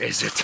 is it?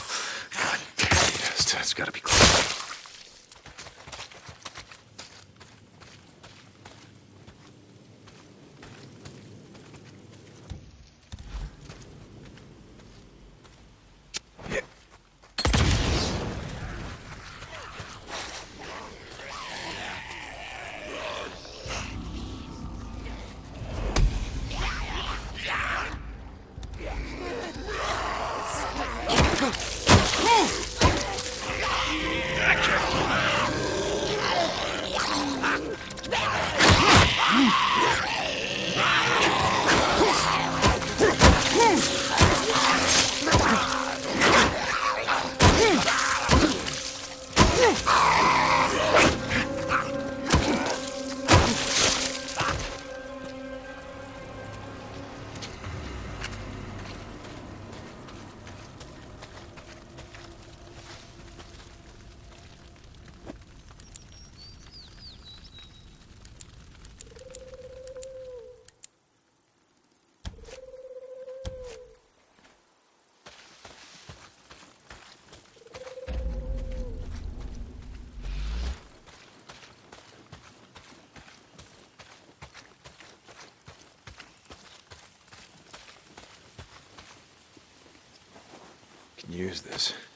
Use this.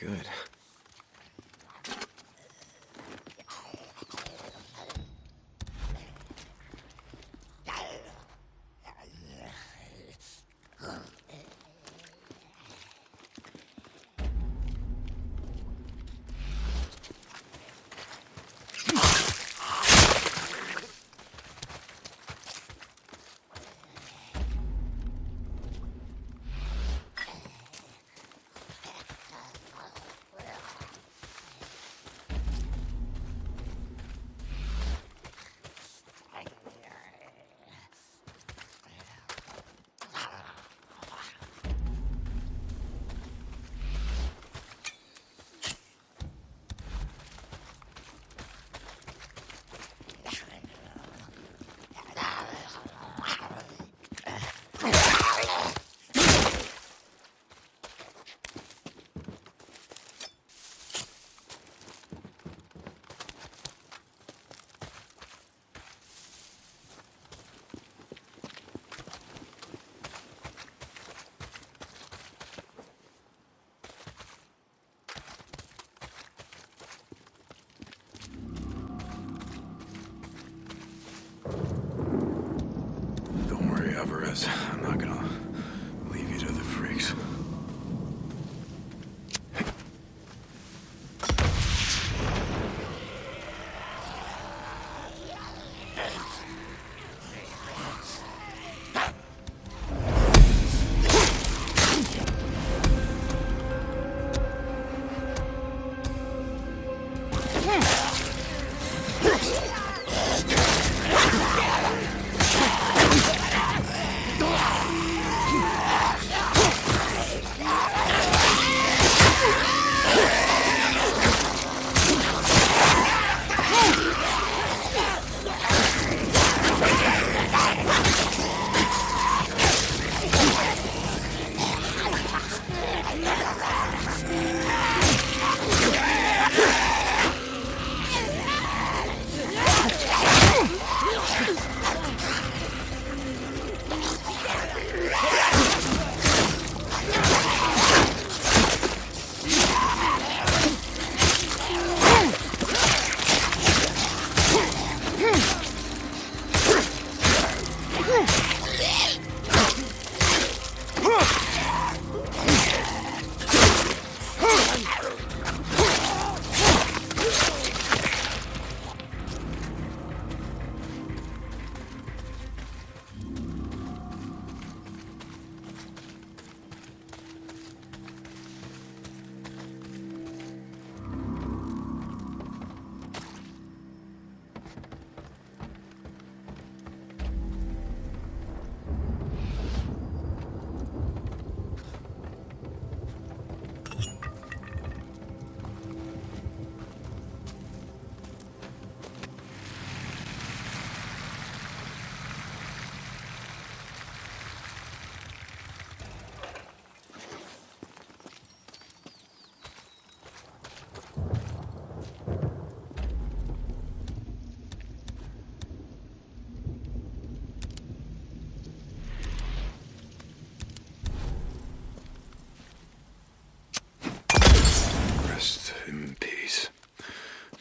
Do we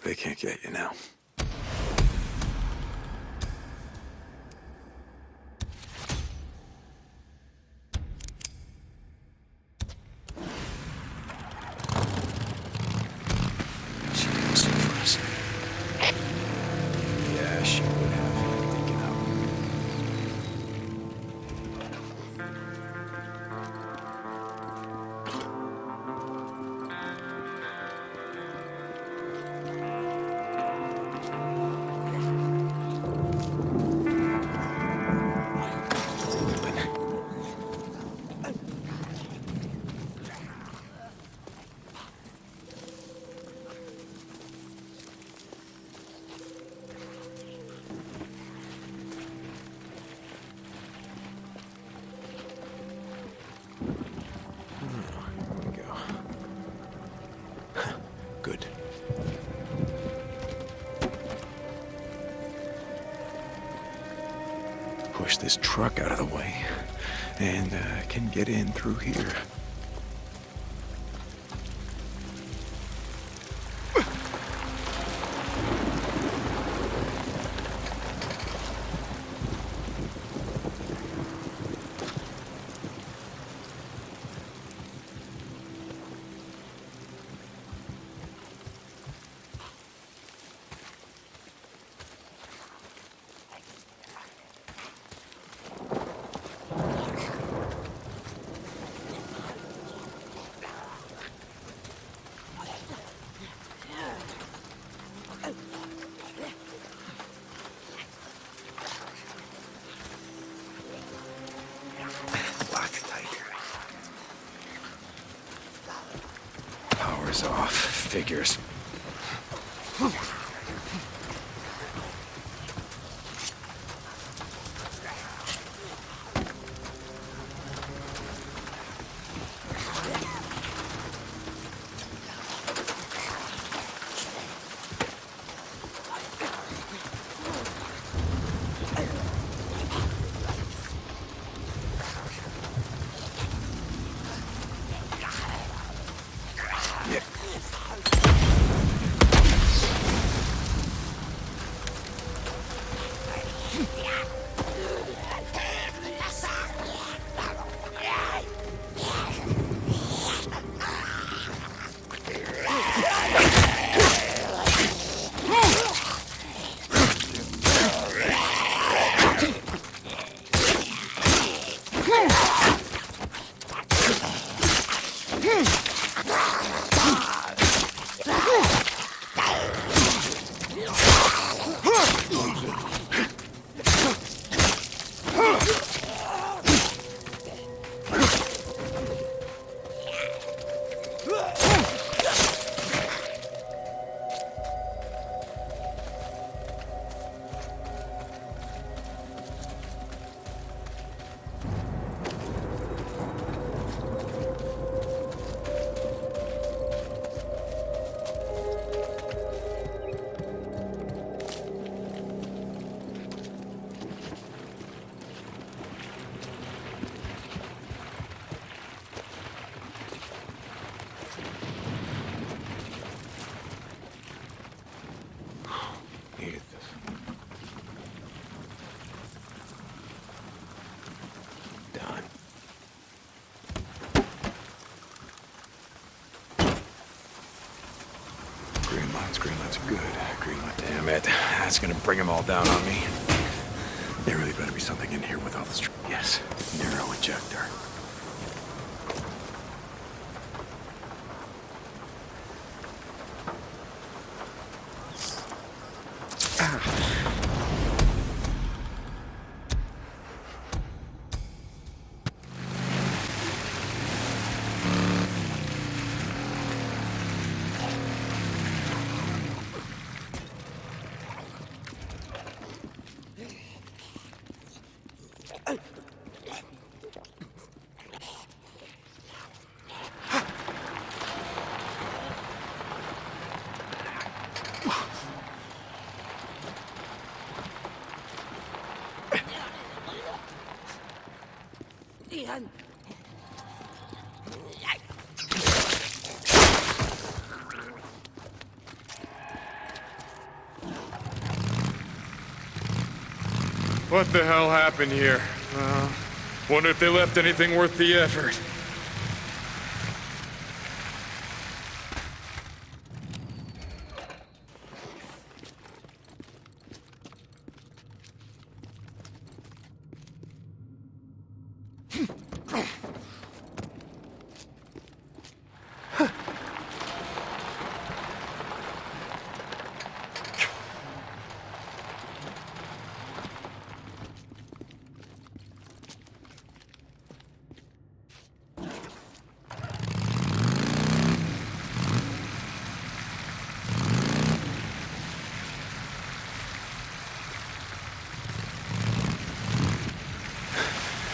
They can't get you now. get in through here. figures. Greenlight's greenlight's good. Greenlight, damn it. That's gonna bring them all down on me. There really better be something in here with all this. Yes, NERO injector. What the hell happened here? Uh, wonder if they left anything worth the effort.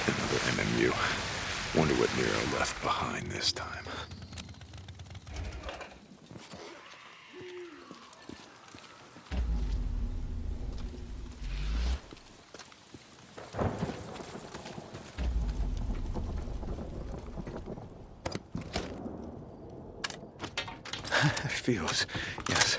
Another MMU. Wonder what Nero left behind this time. Feels, yes.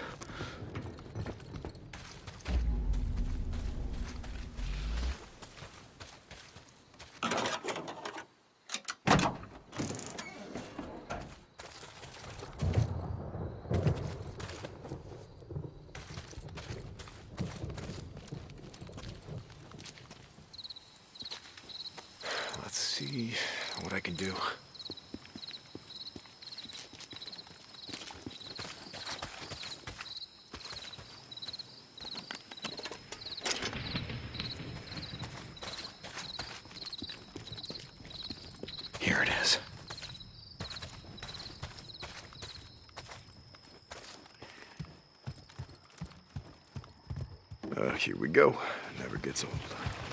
Let's see what I can do. Here it is. Uh, here we go. Never gets old.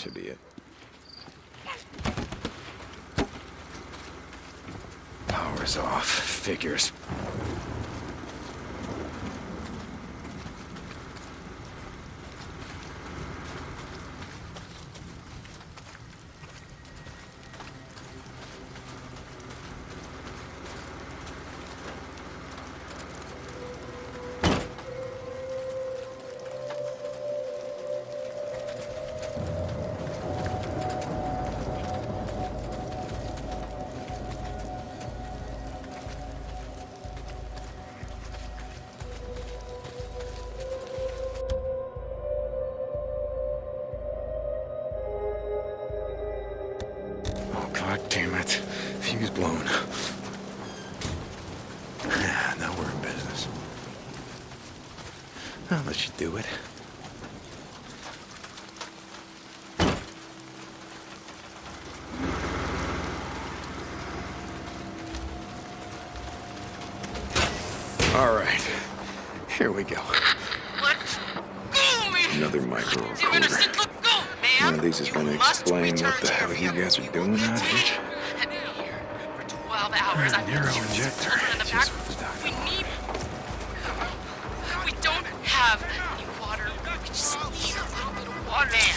Should be it. Power's off. Figures.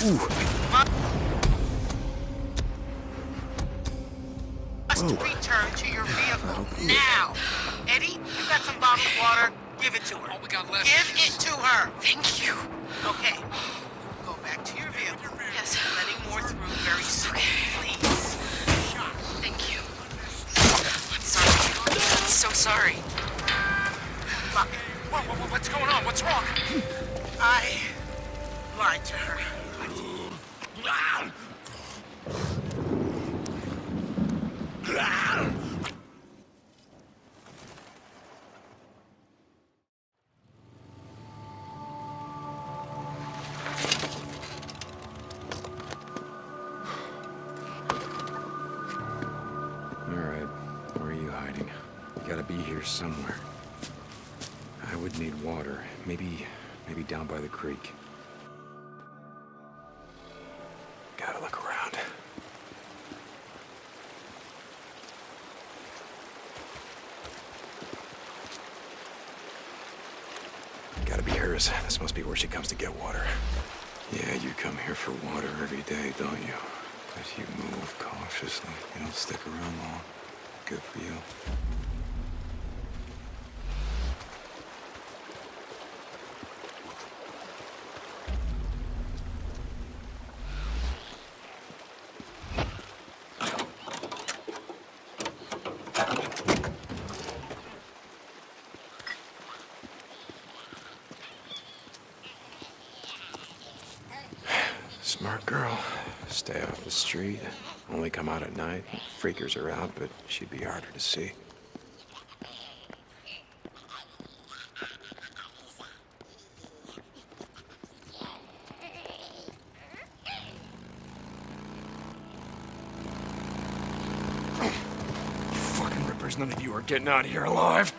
Of water. Man, must Whoa. return to your vehicle that'll be it. now. Eddie, you got some bottled water? Give it to her. All we got left Give it to her. Thank you. Okay. Go back to your vehicle. Yes. Letting more through very soon. Please. Thank you. I'm sorry. I'm so sorry. Look, What, what, what's going on? What's wrong? Hmm. I lied to her. Rah! This must be where she comes to get water. Yeah, you come here for water every day, don't you? But you move cautiously. You don't stick around long. Good for you. Smart girl. Stay off the street. Only come out at night. Freakers are out, but she'd be harder to see. Fucking rippers, none of you are getting out of here alive.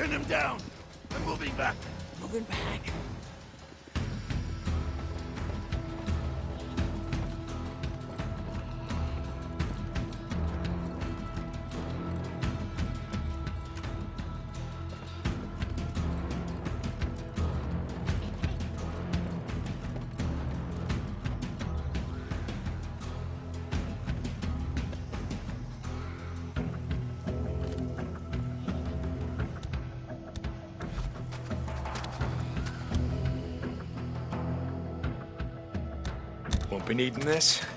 Pin him down! I'm moving back! Moving back? needing this?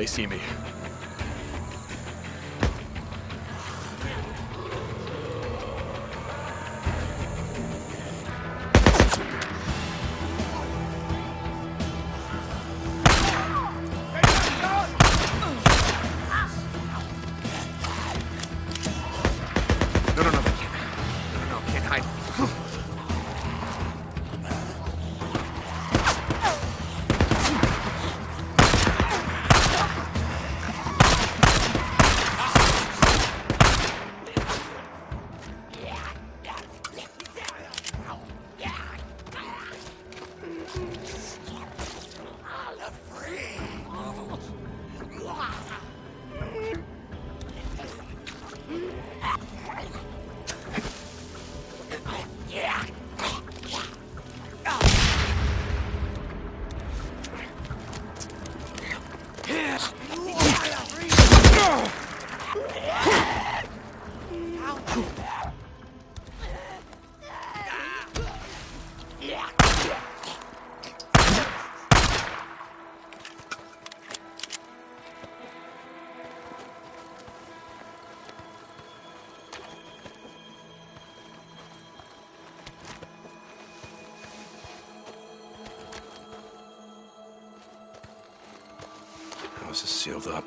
they see me.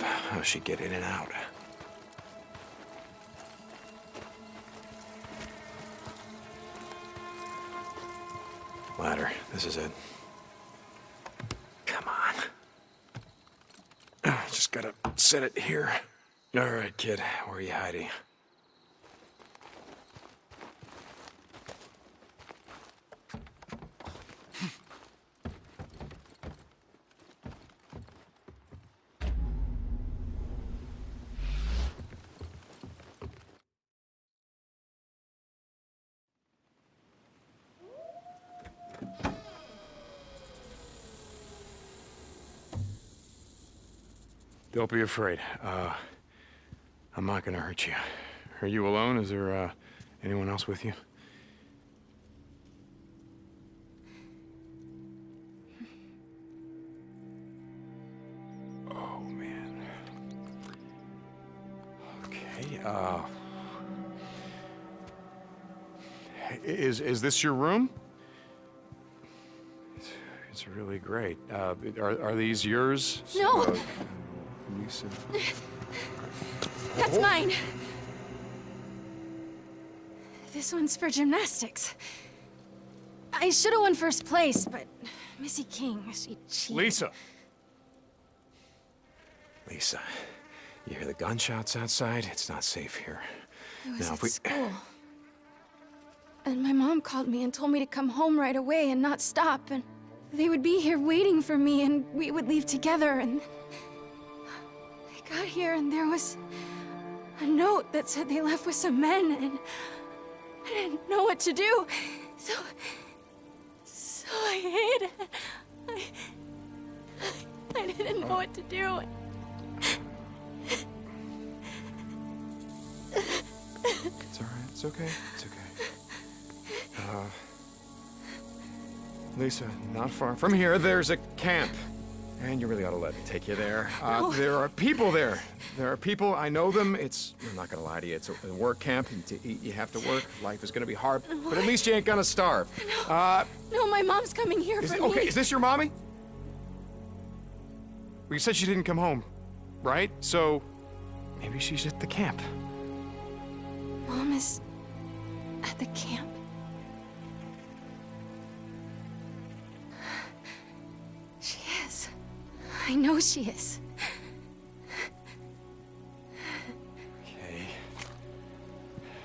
How's she get in and out? Ladder. This is it. Come on. Just gotta set it here. All right, kid. Where are you hiding? Don't be afraid. Uh, I'm not gonna hurt you. Are you alone? Is there uh, anyone else with you? Oh man. Okay. Uh, is is this your room? It's, it's really great. Uh, are are these yours? No. Uh, Lisa. That's mine. This one's for gymnastics. I should have won first place, but Missy King, she cheated. Lisa! Lisa, you hear the gunshots outside? It's not safe here. I was Now, at if we- school. And my mom called me and told me to come home right away and not stop, and they would be here waiting for me, and we would leave together, and... Got here, and there was a note that said they left with some men, and I didn't know what to do, so... So I hid. I... I didn't know what to do. It's all right. It's okay. It's okay. Uh, Lisa, not far from here, there's a camp. And you really ought to let me take you there. Uh, There are people there. There are people. I know them. It's. I'm not gonna lie to you. It's a, work camp. You, to eat, you have to work. Life is gonna be hard, but at least you ain't gonna starve. Uh, No, my mom's coming here for it, me. okay, is this your mommy? Well, you said she didn't come home, right? So maybe she's at the camp. Mom is at the camp. I know she is. Okay.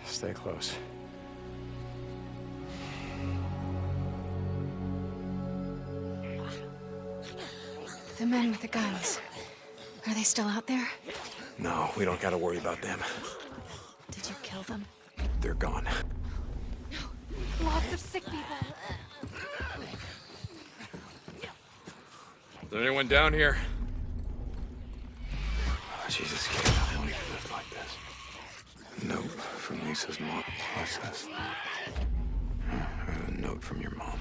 Stay close. The men with the guns. Are they still out there? No, we don't gotta worry about them. Did you kill them? They're gone. No. Lots of sick people. Is there anyone down here? Oh, Jesus, kid, I don't even live like this. Note from Lisa's mom. What's this? A note from your mom.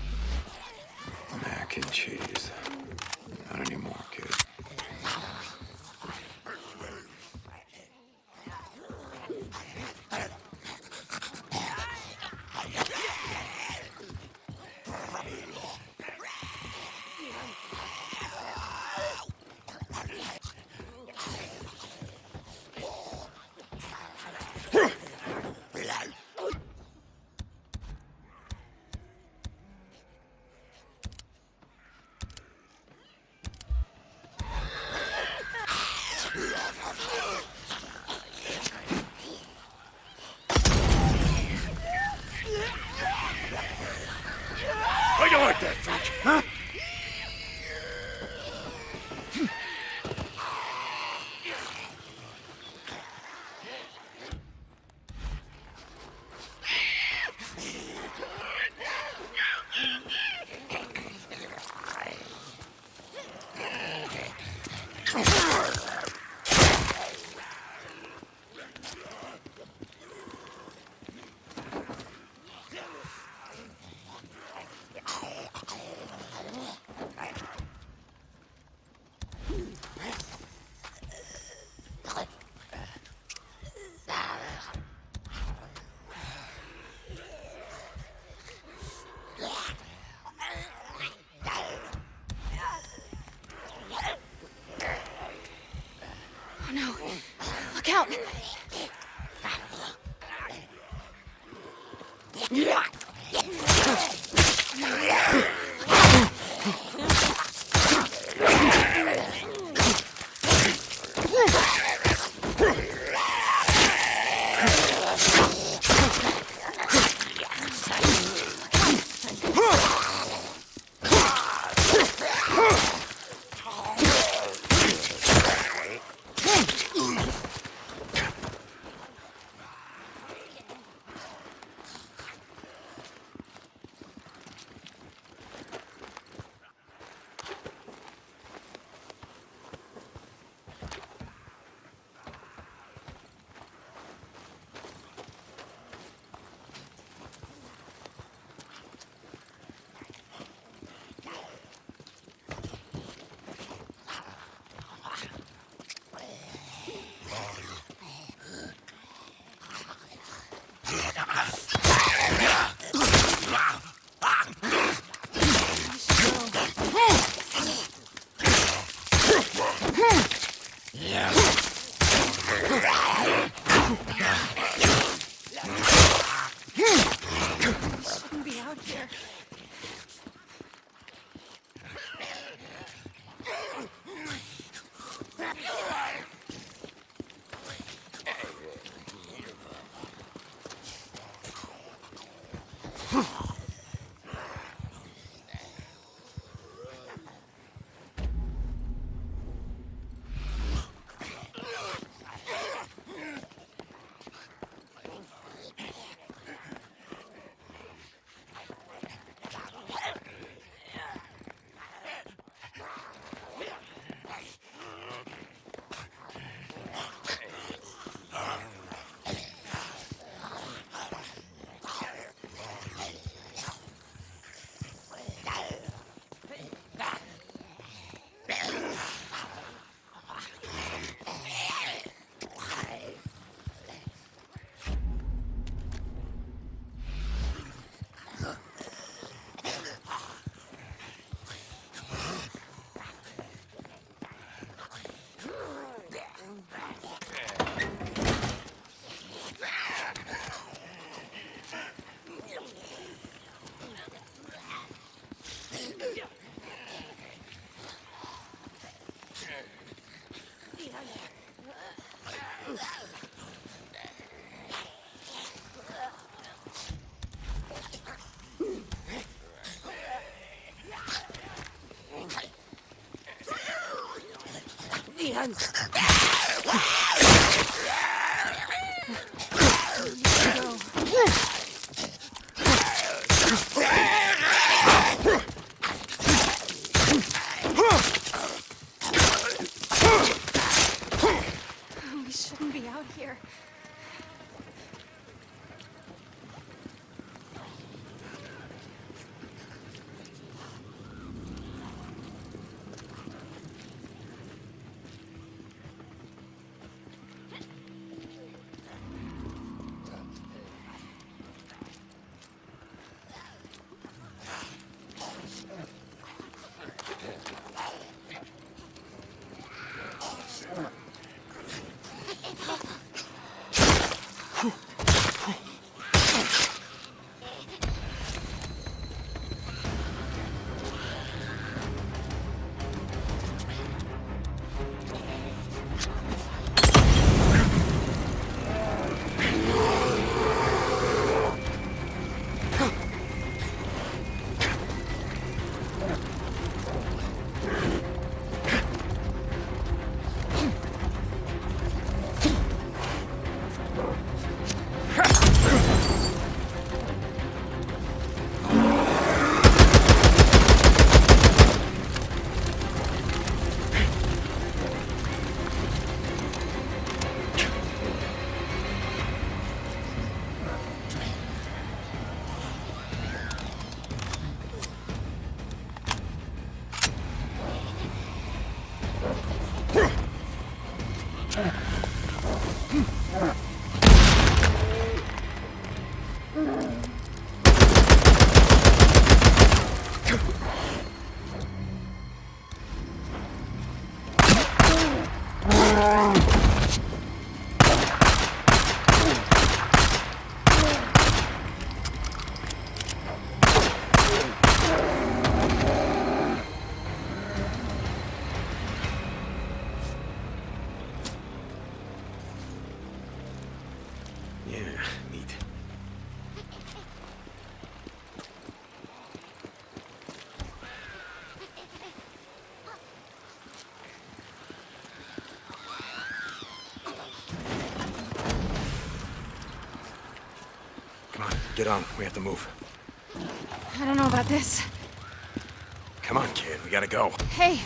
Mac and cheese. Not anymore, kid. what the fuck, huh? We We have to move. I don't know about this. Come on, kid. We gotta go. Hey,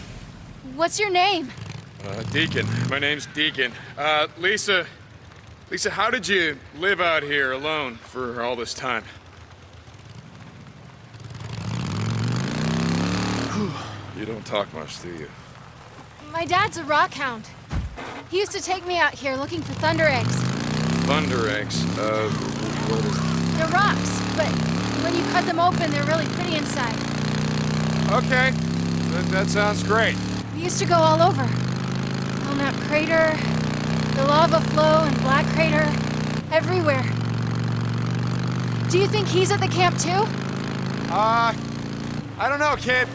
what's your name? Uh, Deacon. My name's Deacon. Uh, Lisa. Lisa, how did you live out here alone for all this time? you don't talk much, do you? My dad's a rock hound. He used to take me out here looking for thunder eggs. Thunder eggs. Uh, what is... They're rocks, but when you cut them open, they're really pretty inside. Okay. That, that sounds great. We used to go all over. Belknap Crater, the lava flow and Black Crater, everywhere. Do you think he's at the camp too? Uh, I don't know, kid.